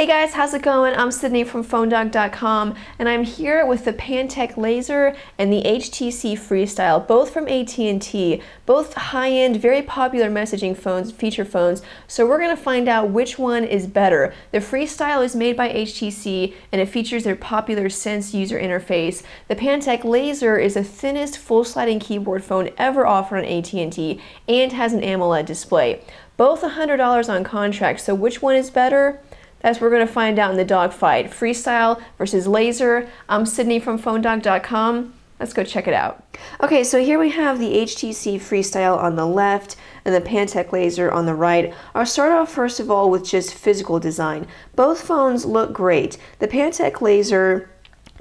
Hey guys, how's it going? I'm Sydney from PhoneDog.com and I'm here with the Pantech Laser and the HTC Freestyle, both from AT&T, both high-end, very popular messaging phones, feature phones. So we're going to find out which one is better. The Freestyle is made by HTC and it features their popular Sense user interface. The Pantech Laser is the thinnest full sliding keyboard phone ever offered on AT&T and has an AMOLED display. Both $100 on contract, so which one is better? That's we're going to find out in the dogfight. Freestyle versus laser. I'm Sydney from PhoneDog.com. Let's go check it out. Okay, so here we have the HTC Freestyle on the left and the Pantech Laser on the right. I'll start off first of all with just physical design. Both phones look great. The Pantech Laser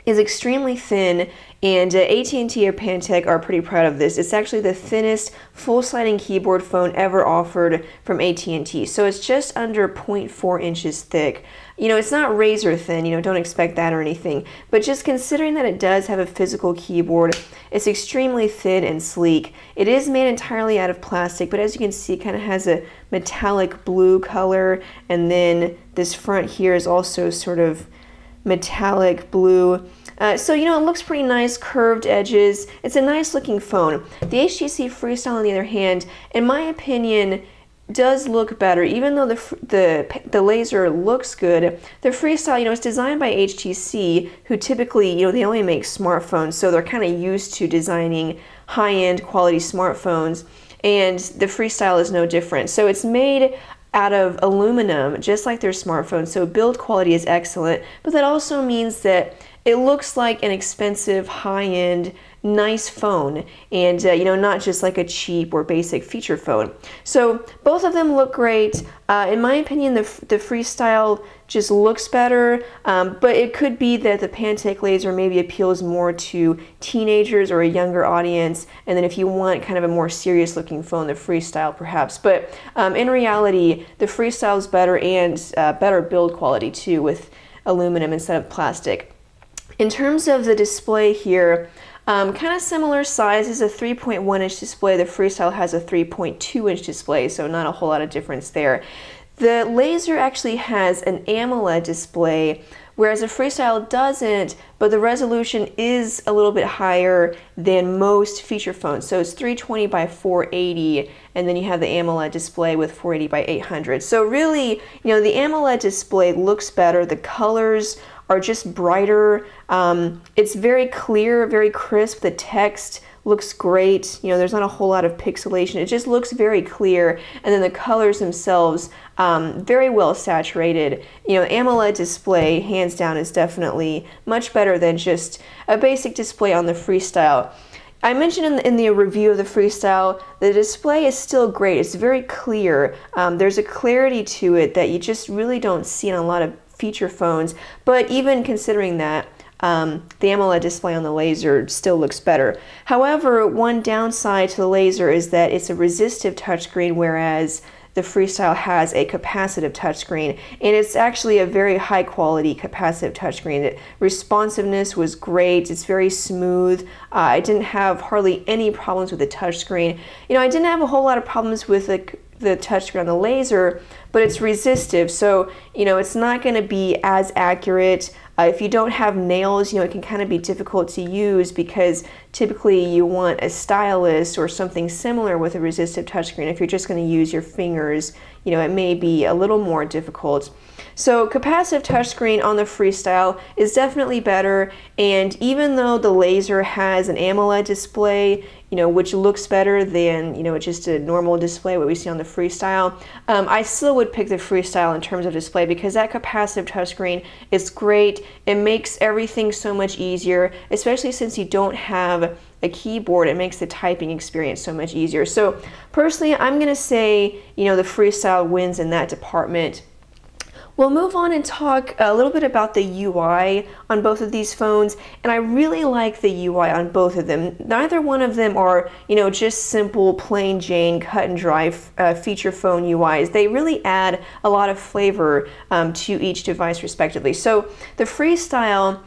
is extremely thin and uh, AT&T or Pantech are pretty proud of this. It's actually the thinnest full sliding keyboard phone ever offered from AT&T. So it's just under 0.4 inches thick. You know, it's not razor thin, you know, don't expect that or anything. But just considering that it does have a physical keyboard, it's extremely thin and sleek. It is made entirely out of plastic, but as you can see, it kind of has a metallic blue color. And then this front here is also sort of metallic blue. Uh, so, you know, it looks pretty nice, curved edges. It's a nice looking phone. The HTC Freestyle, on the other hand, in my opinion, does look better, even though the, the, the laser looks good. The Freestyle, you know, it's designed by HTC, who typically, you know, they only make smartphones, so they're kind of used to designing high-end quality smartphones, and the Freestyle is no different. So it's made out of aluminum, just like their smartphones, so build quality is excellent, but that also means that it looks like an expensive, high-end, nice phone. And uh, you know not just like a cheap or basic feature phone. So both of them look great. Uh, in my opinion the, the freestyle just looks better. Um, but it could be that the Pantech laser maybe appeals more to teenagers or a younger audience. And then if you want kind of a more serious looking phone the freestyle perhaps. But um, in reality the freestyle is better and uh, better build quality too with aluminum instead of plastic in terms of the display here, um, kind of similar size is a 3.1 inch display. The Freestyle has a 3.2 inch display, so not a whole lot of difference there. The Laser actually has an AMOLED display, whereas the Freestyle doesn't, but the resolution is a little bit higher than most feature phones. So it's 320 by 480, and then you have the AMOLED display with 480 by 800. So really, you know, the AMOLED display looks better. The colors are just brighter. Um, it's very clear, very crisp. The text looks great. You know, there's not a whole lot of pixelation. It just looks very clear. And then the colors themselves, um, very well saturated. You know, AMOLED display, hands down, is definitely much better than just a basic display on the Freestyle. I mentioned in the, in the, review of the Freestyle, the display is still great. It's very clear. Um, there's a clarity to it that you just really don't see in a lot of feature phones. But even considering that, um, the AMOLED display on the laser still looks better. However, one downside to the laser is that it's a resistive touchscreen, whereas the Freestyle has a capacitive touchscreen, and it's actually a very high quality capacitive touchscreen. The responsiveness was great. It's very smooth. Uh, I didn't have hardly any problems with the touchscreen. You know, I didn't have a whole lot of problems with the the touchscreen on the laser, but it's resistive. So, you know, it's not going to be as accurate. Uh, if you don't have nails, you know, it can kind of be difficult to use because typically you want a stylus or something similar with a resistive touchscreen. If you're just going to use your fingers, you know, it may be a little more difficult. So capacitive touchscreen on the Freestyle is definitely better and even though the laser has an AMOLED display, you know, which looks better than, you know, just a normal display, what we see on the Freestyle, um, I still would pick the Freestyle in terms of display because that capacitive touchscreen is great. It makes everything so much easier, especially since you don't have a keyboard, it makes the typing experience so much easier. So personally, I'm going to say, you know, the Freestyle wins in that department. We'll move on and talk a little bit about the UI on both of these phones, and I really like the UI on both of them. Neither one of them are, you know, just simple, plain Jane, cut and dry uh, feature phone UIs. They really add a lot of flavor um, to each device respectively. So the Freestyle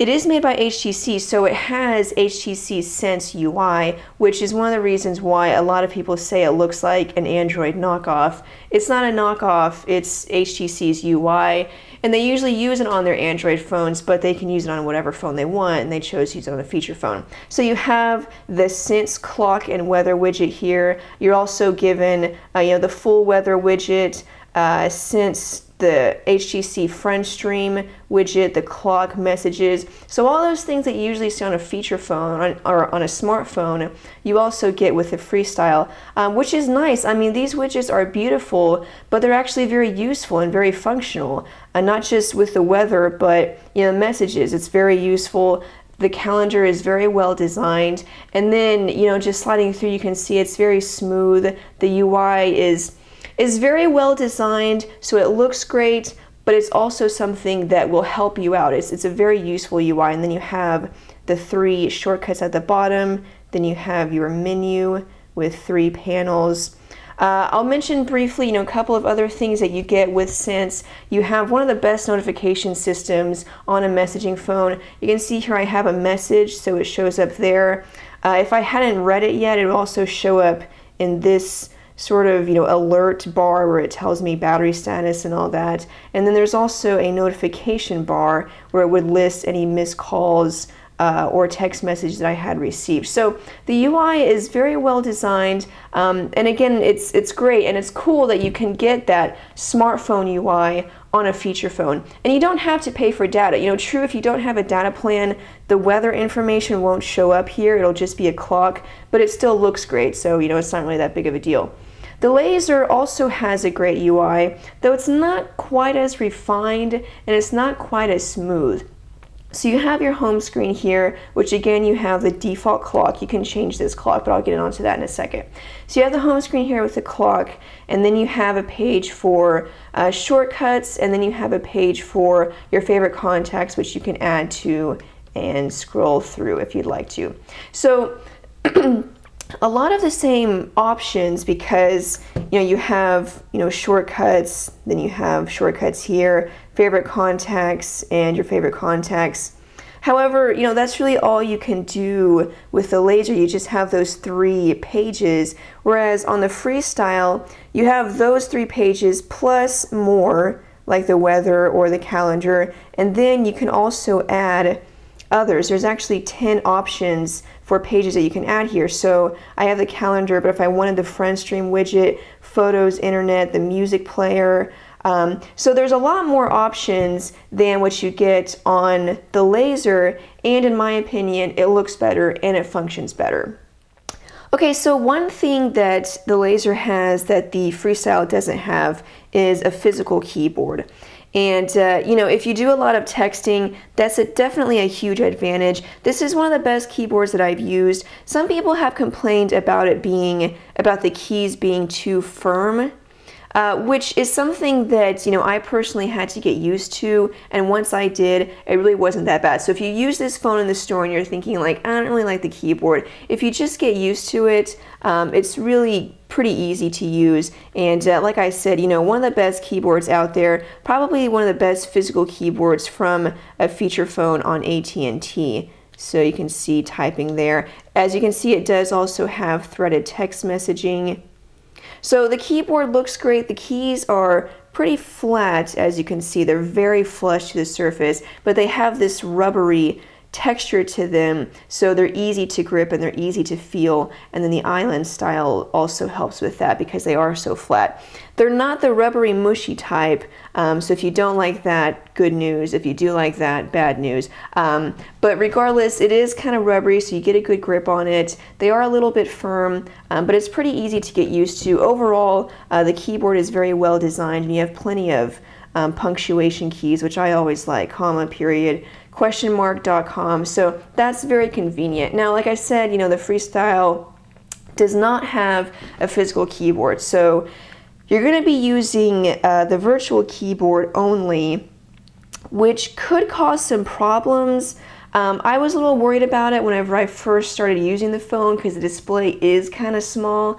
it is made by HTC, so it has HTC Sense UI, which is one of the reasons why a lot of people say it looks like an Android knockoff. It's not a knockoff, it's HTC's UI, and they usually use it on their Android phones, but they can use it on whatever phone they want, and they chose to use it on a feature phone. So you have the Sense clock and weather widget here. You're also given, uh, you know, the full weather widget, uh, Sense the HTC Friend Stream widget, the clock messages. So all those things that you usually see on a feature phone or on a smartphone, you also get with the Freestyle, um, which is nice. I mean, these widgets are beautiful, but they're actually very useful and very functional. And not just with the weather, but you know, messages. It's very useful. The calendar is very well designed. And then, you know, just sliding through, you can see it's very smooth. The UI is is very well designed, so it looks great, but it's also something that will help you out. It's, it's a very useful UI, and then you have the three shortcuts at the bottom, then you have your menu with three panels. Uh, I'll mention briefly, you know, a couple of other things that you get with Sense. You have one of the best notification systems on a messaging phone. You can see here I have a message, so it shows up there. Uh, if I hadn't read it yet, it would also show up in this sort of you know alert bar where it tells me battery status and all that and then there's also a notification bar where it would list any missed calls uh, or text message that I had received. So the UI is very well designed, um, and again, it's it's great and it's cool that you can get that smartphone UI on a feature phone, and you don't have to pay for data. You know, true, if you don't have a data plan, the weather information won't show up here. It'll just be a clock, but it still looks great. So you know, it's not really that big of a deal. The Laser also has a great UI, though it's not quite as refined and it's not quite as smooth. So you have your home screen here, which again, you have the default clock. You can change this clock, but I'll get onto that in a second. So you have the home screen here with the clock, and then you have a page for uh, shortcuts, and then you have a page for your favorite contacts, which you can add to and scroll through if you'd like to. So a lot of the same options because you know you have you know shortcuts then you have shortcuts here favorite contacts and your favorite contacts. However you know that's really all you can do with the laser. You just have those three pages. Whereas on the freestyle you have those three pages plus more like the weather or the calendar. And then you can also add others. There's actually 10 options for pages that you can add here. So I have the calendar, but if I wanted the FriendStream widget, photos, internet, the music player, um, so there's a lot more options than what you get on the laser, and in my opinion, it looks better and it functions better. Okay, so one thing that the laser has that the Freestyle doesn't have is a physical keyboard. And, uh, you know, if you do a lot of texting, that's a, definitely a huge advantage. This is one of the best keyboards that I've used. Some people have complained about it being, about the keys being too firm uh, which is something that you know I personally had to get used to. And once I did, it really wasn't that bad. So if you use this phone in the store and you're thinking like, I don't really like the keyboard, if you just get used to it, um, it's really pretty easy to use. And uh, like I said, you know, one of the best keyboards out there, probably one of the best physical keyboards from a feature phone on AT&T. So you can see typing there. As you can see, it does also have threaded text messaging. So the keyboard looks great. The keys are pretty flat, as you can see. They're very flush to the surface, but they have this rubbery texture to them so they're easy to grip and they're easy to feel. And then the island style also helps with that because they are so flat. They're not the rubbery mushy type um, so if you don't like that good news. If you do like that bad news. Um, but regardless it is kind of rubbery so you get a good grip on it. They are a little bit firm um, but it's pretty easy to get used to. Overall uh, the keyboard is very well designed and you have plenty of um, punctuation keys which I always like comma period question mark, dot com. So that's very convenient. Now, like I said, you know, the Freestyle does not have a physical keyboard. So you're going to be using uh, the virtual keyboard only, which could cause some problems. Um, I was a little worried about it whenever I first started using the phone because the display is kind of small,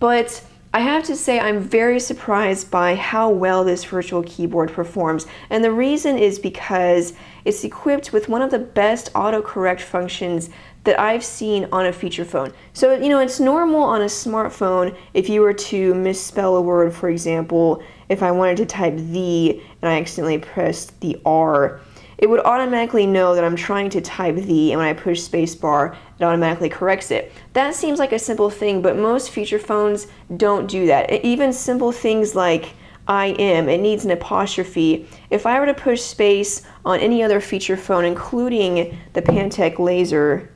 but I have to say I'm very surprised by how well this virtual keyboard performs and the reason is because it's equipped with one of the best autocorrect functions that I've seen on a feature phone. So, you know, it's normal on a smartphone if you were to misspell a word, for example, if I wanted to type the and I accidentally pressed the R, it would automatically know that I'm trying to type the, and when I push spacebar, it automatically corrects it. That seems like a simple thing, but most feature phones don't do that. Even simple things like I am, it needs an apostrophe. If I were to push space on any other feature phone, including the Pantech Laser,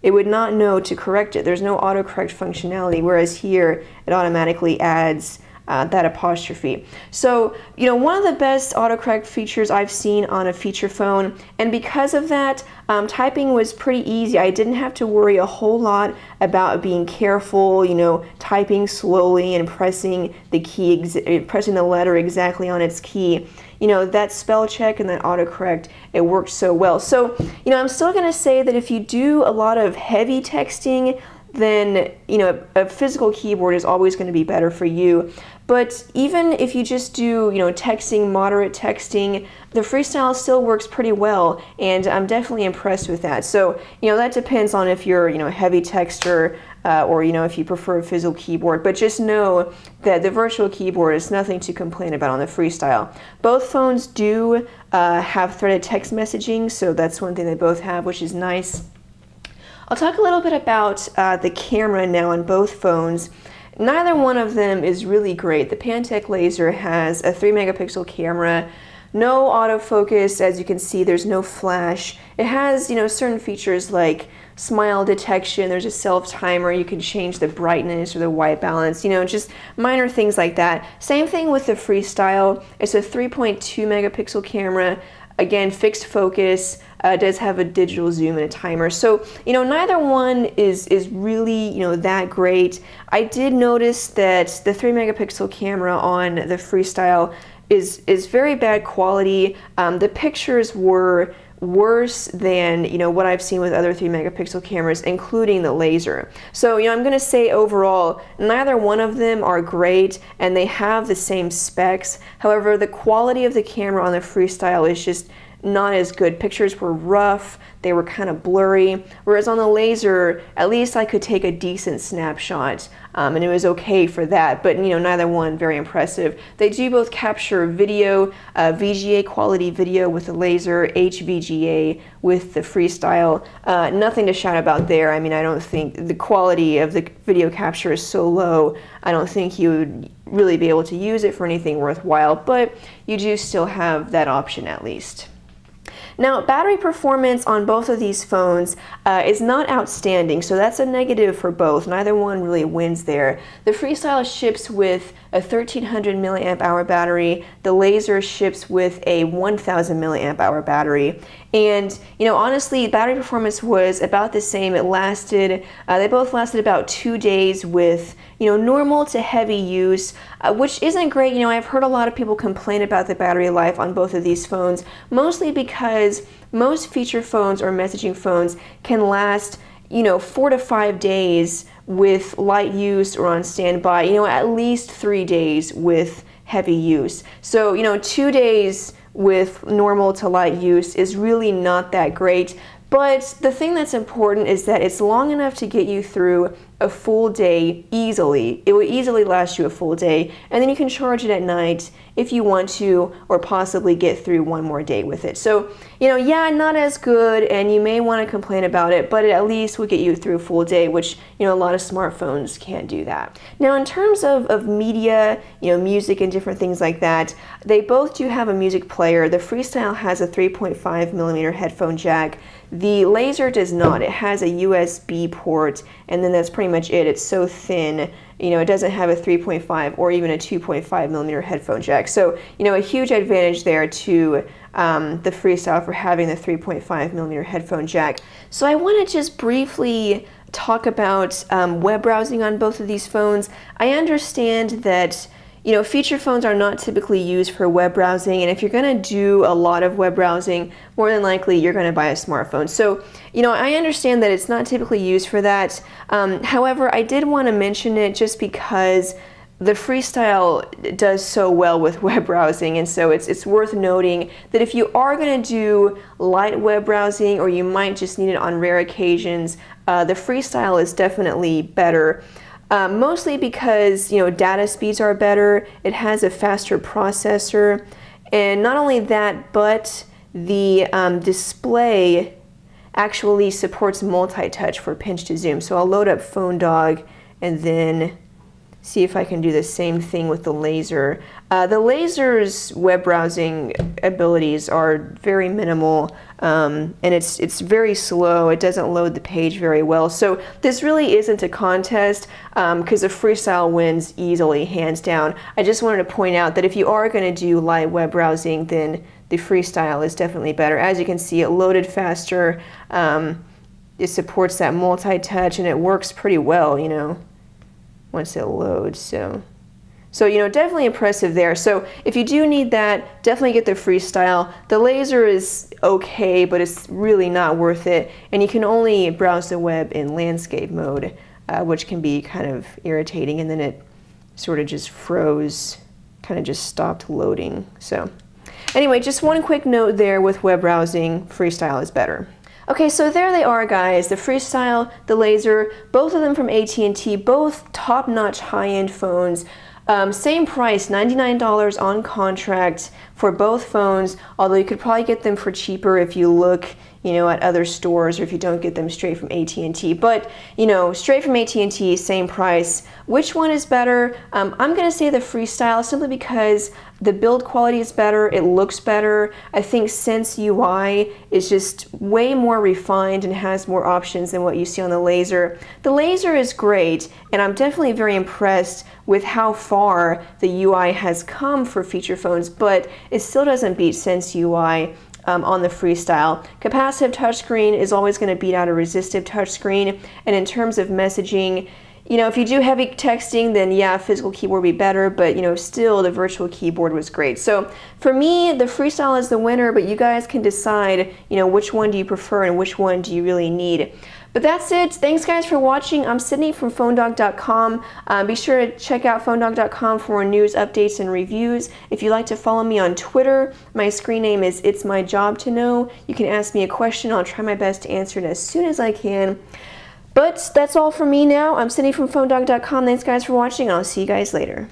it would not know to correct it. There's no autocorrect functionality, whereas here it automatically adds uh, that apostrophe. So, you know, one of the best autocorrect features I've seen on a feature phone, and because of that, um, typing was pretty easy. I didn't have to worry a whole lot about being careful, you know, typing slowly and pressing the key, pressing the letter exactly on its key you know, that spell check and that autocorrect, it worked so well. So, you know, I'm still going to say that if you do a lot of heavy texting, then, you know, a physical keyboard is always going to be better for you. But even if you just do, you know, texting, moderate texting, the freestyle still works pretty well, and I'm definitely impressed with that. So, you know, that depends on if you're, you know, a heavy texter uh, or, you know, if you prefer a physical keyboard. But just know that the virtual keyboard is nothing to complain about on the freestyle. Both phones do uh, have threaded text messaging, so that's one thing they both have, which is nice. I'll talk a little bit about uh, the camera now on both phones. Neither one of them is really great. The Pantech Laser has a 3 megapixel camera, no autofocus, as you can see, there's no flash. It has, you know, certain features like smile detection, there's a self timer, you can change the brightness or the white balance, you know, just minor things like that. Same thing with the Freestyle. It's a 3.2 megapixel camera, again, fixed focus, uh, does have a digital zoom and a timer. So, you know, neither one is, is really, you know, that great. I did notice that the 3 megapixel camera on the Freestyle is, is very bad quality. Um, the pictures were worse than you know what I've seen with other 3 megapixel cameras including the laser. So you know I'm going to say overall neither one of them are great and they have the same specs. However the quality of the camera on the Freestyle is just not as good. Pictures were rough, they were kind of blurry, whereas on the laser, at least I could take a decent snapshot, um, and it was okay for that, but you know, neither one very impressive. They do both capture video, uh, VGA quality video with the laser, HVGA with the freestyle. Uh, nothing to shout about there. I mean, I don't think the quality of the video capture is so low, I don't think you would really be able to use it for anything worthwhile, but you do still have that option at least. Now, battery performance on both of these phones uh, is not outstanding, so that's a negative for both. Neither one really wins there. The Freestyle ships with a 1300 milliamp hour battery. The Laser ships with a 1000 milliamp hour battery. And, you know, honestly, battery performance was about the same. It lasted, uh, they both lasted about two days with, you know, normal to heavy use, uh, which isn't great. You know, I've heard a lot of people complain about the battery life on both of these phones, mostly because most feature phones or messaging phones can last, you know, four to five days with light use or on standby, you know, at least three days with heavy use. So, you know, two days with normal to light use is really not that great. But the thing that's important is that it's long enough to get you through a full day easily. It will easily last you a full day, and then you can charge it at night if you want to, or possibly get through one more day with it. So, you know, yeah, not as good, and you may want to complain about it, but it at least will get you through a full day, which, you know, a lot of smartphones can't do that. Now, in terms of, of media, you know, music and different things like that, they both do have a music player. The Freestyle has a 3.5 millimeter headphone jack. The Laser does not. It has a USB port, and then that's pretty much it. It's so thin you know, it doesn't have a 3.5 or even a 2.5 millimeter headphone jack. So, you know, a huge advantage there to um, the Freestyle for having the 3.5 millimeter headphone jack. So I want to just briefly talk about um, web browsing on both of these phones. I understand that you know, feature phones are not typically used for web browsing, and if you're going to do a lot of web browsing, more than likely you're going to buy a smartphone. So, you know, I understand that it's not typically used for that. Um, however, I did want to mention it just because the freestyle does so well with web browsing and so it's, it's worth noting that if you are going to do light web browsing or you might just need it on rare occasions uh, the freestyle is definitely better uh, mostly because you know data speeds are better it has a faster processor and not only that but the um, display actually supports multi-touch for pinch to zoom. So I'll load up PhoneDog and then see if I can do the same thing with the laser. Uh, the laser's web browsing abilities are very minimal um, and it's, it's very slow. It doesn't load the page very well. So this really isn't a contest because um, the freestyle wins easily, hands down. I just wanted to point out that if you are going to do light web browsing, then the freestyle is definitely better. As you can see, it loaded faster. Um, it supports that multi-touch and it works pretty well, you know once it loads. So, so you know, definitely impressive there. So if you do need that, definitely get the freestyle. The laser is okay, but it's really not worth it. And you can only browse the web in landscape mode, uh, which can be kind of irritating. And then it sort of just froze, kind of just stopped loading. So anyway, just one quick note there with web browsing, freestyle is better. Okay, so there they are, guys. The Freestyle, the Laser, both of them from AT&T, both top-notch high-end phones. Um, same price, $99 on contract for both phones, although you could probably get them for cheaper if you look you know, at other stores or if you don't get them straight from AT&T. But, you know, straight from AT&T, same price. Which one is better? Um, I'm going to say the Freestyle simply because the build quality is better, it looks better. I think Sense UI is just way more refined and has more options than what you see on the Laser. The Laser is great, and I'm definitely very impressed with how far the UI has come for feature phones, but it still doesn't beat Sense UI um, on the Freestyle. Capacitive touchscreen is always going to beat out a resistive touchscreen, and in terms of messaging, you know, if you do heavy texting, then yeah, physical keyboard would be better, but you know, still the virtual keyboard was great. So for me, the Freestyle is the winner, but you guys can decide, you know, which one do you prefer and which one do you really need. But that's it. Thanks guys for watching. I'm Sydney from PhoneDog.com. Uh, be sure to check out PhoneDog.com for news, updates, and reviews. If you'd like to follow me on Twitter, my screen name is It's My Job to Know. You can ask me a question. I'll try my best to answer it as soon as I can. But that's all for me now. I'm Sydney from PhoneDog.com. Thanks guys for watching. I'll see you guys later.